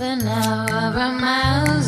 But now I'm out.